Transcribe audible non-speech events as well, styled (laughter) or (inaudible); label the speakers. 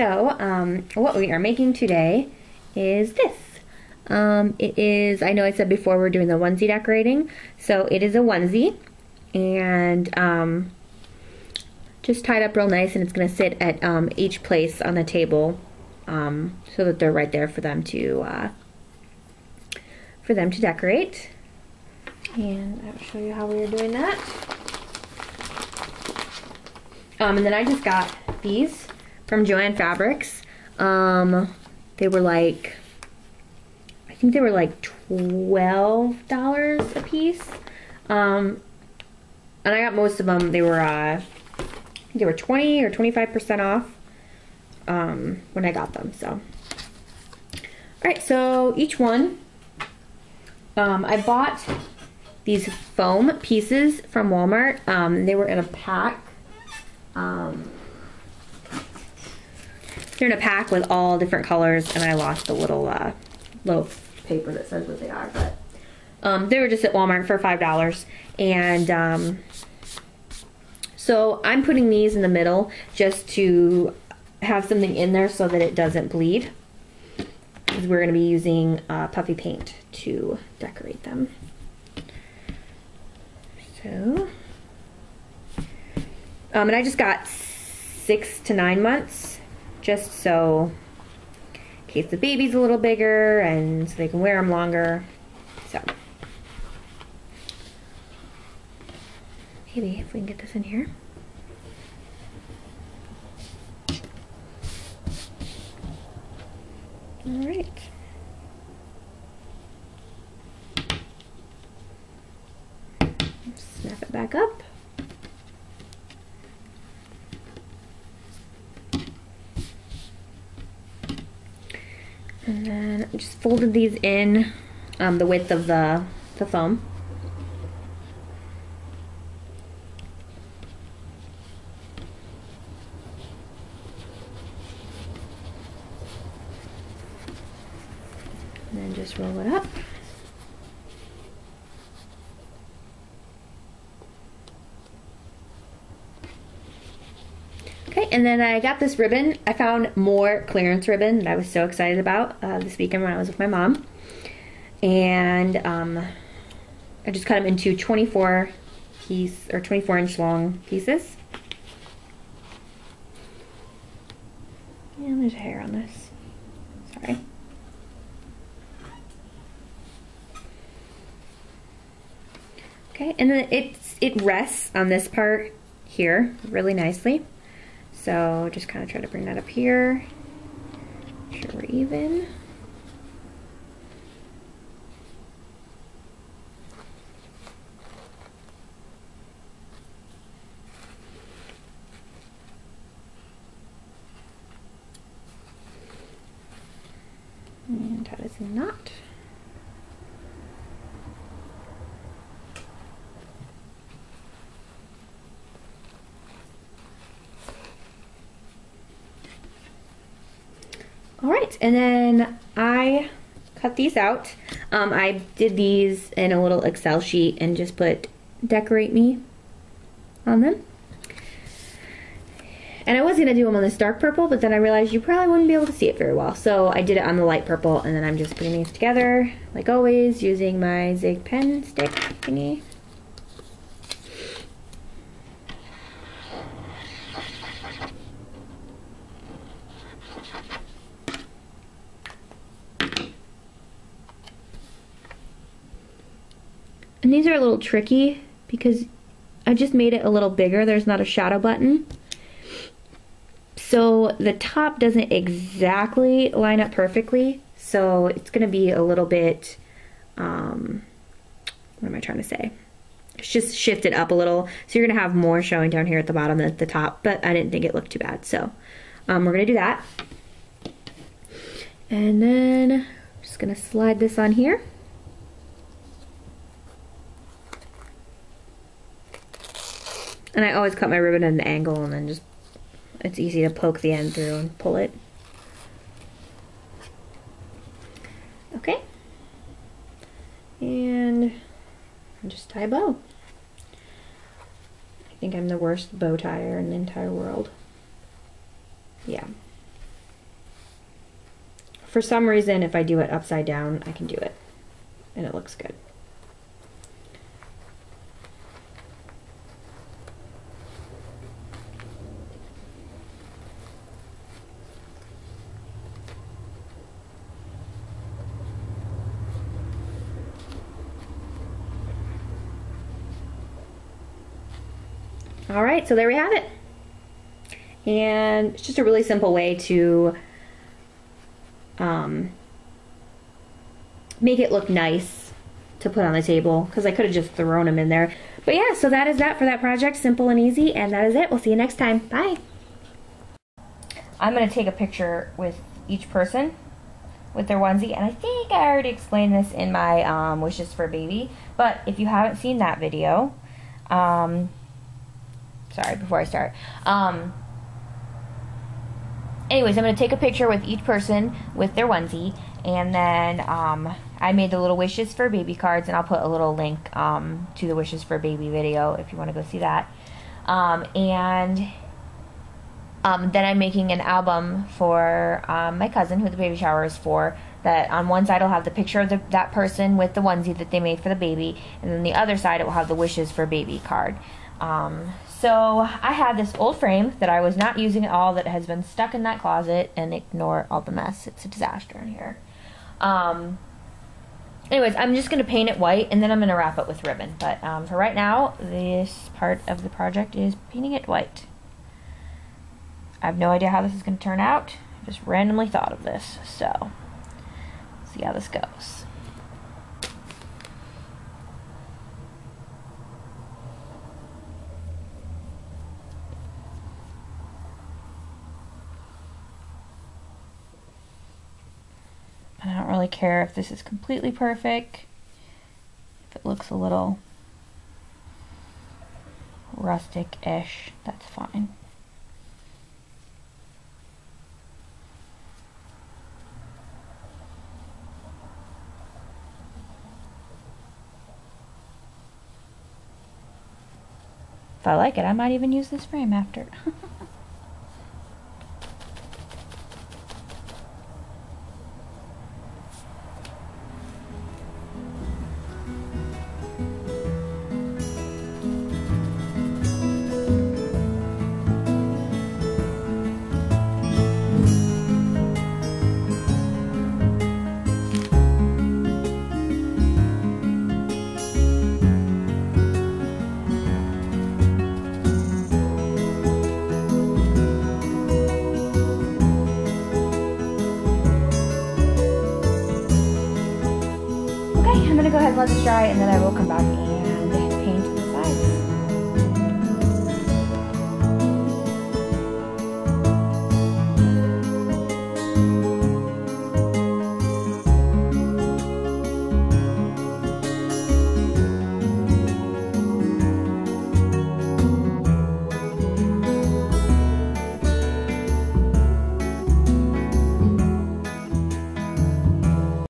Speaker 1: So, um, what we are making today is this. Um, it is, I know I said before we're doing the onesie decorating, so it is a onesie, and um, just tied up real nice, and it's going to sit at um, each place on the table um, so that they're right there for them to uh, for them to decorate. And I will show you how we are doing that. Um, and then I just got these from Joann Fabrics. Um, they were like, I think they were like $12 a piece. Um, and I got most of them, they were, uh, they were 20 or 25% off, um, when I got them, so. All right, so each one, um, I bought these foam pieces from Walmart. Um, they were in a pack. Um, they're in a pack with all different colors, and I lost the little uh, little paper that says what they are. But um, they were just at Walmart for five dollars, and um, so I'm putting these in the middle just to have something in there so that it doesn't bleed. Because we're going to be using uh, puffy paint to decorate them. So, um, and I just got six to nine months just so in case the baby's a little bigger and so they can wear them longer. So maybe if we can get this in here. All right. Snap it back up. And then I just folded these in um, the width of the, the foam. And then just roll it up. And then I got this ribbon. I found more clearance ribbon that I was so excited about uh, this weekend when I was with my mom. And um, I just cut them into 24 piece or 24 inch long pieces. And there's hair on this. Sorry. Okay, and then it's it rests on this part here really nicely. So just kind of try to bring that up here. Make sure we're even. And how does a knot? All right, and then I cut these out. Um, I did these in a little Excel sheet and just put decorate me on them. And I was gonna do them on this dark purple, but then I realized you probably wouldn't be able to see it very well. So I did it on the light purple, and then I'm just putting these together, like always, using my Zig pen stick thingy. And these are a little tricky because I just made it a little bigger. There's not a shadow button. So the top doesn't exactly line up perfectly. So it's going to be a little bit, um, what am I trying to say? It's just shifted up a little. So you're going to have more showing down here at the bottom than at the top. But I didn't think it looked too bad. So um, we're going to do that. And then I'm just going to slide this on here. And I always cut my ribbon at an angle and then just, it's easy to poke the end through and pull it. Okay. And just tie a bow. I think I'm the worst bow tire in the entire world. Yeah. for some reason, if I do it upside down, I can do it. And it looks good. All right, so there we have it. And it's just a really simple way to um, make it look nice to put on the table because I could have just thrown them in there. But yeah, so that is that for that project. Simple and easy. And that is it. We'll see you next time. Bye. I'm going to take a picture with each person with their onesie. And I think I already explained this in my um, Wishes for Baby. But if you haven't seen that video, um, sorry, before I start. Um, anyways, I'm going to take a picture with each person with their onesie, and then um, I made the little wishes for baby cards, and I'll put a little link um, to the wishes for baby video if you want to go see that. Um, and um, then I'm making an album for um, my cousin, who the baby shower is for. That on one side will have the picture of the, that person with the onesie that they made for the baby, and then the other side it will have the wishes for baby card. Um, so I had this old frame that I was not using at all that has been stuck in that closet and ignore all the mess. It's a disaster in here. Um, anyways, I'm just going to paint it white and then I'm going to wrap it with ribbon. But um, for right now, this part of the project is painting it white. I have no idea how this is going to turn out. I just randomly thought of this. So, see how this goes. I don't really care if this is completely perfect. If it looks a little rustic-ish, that's fine. If I like it, I might even use this frame after. (laughs) gonna go ahead and let this dry and then I will come back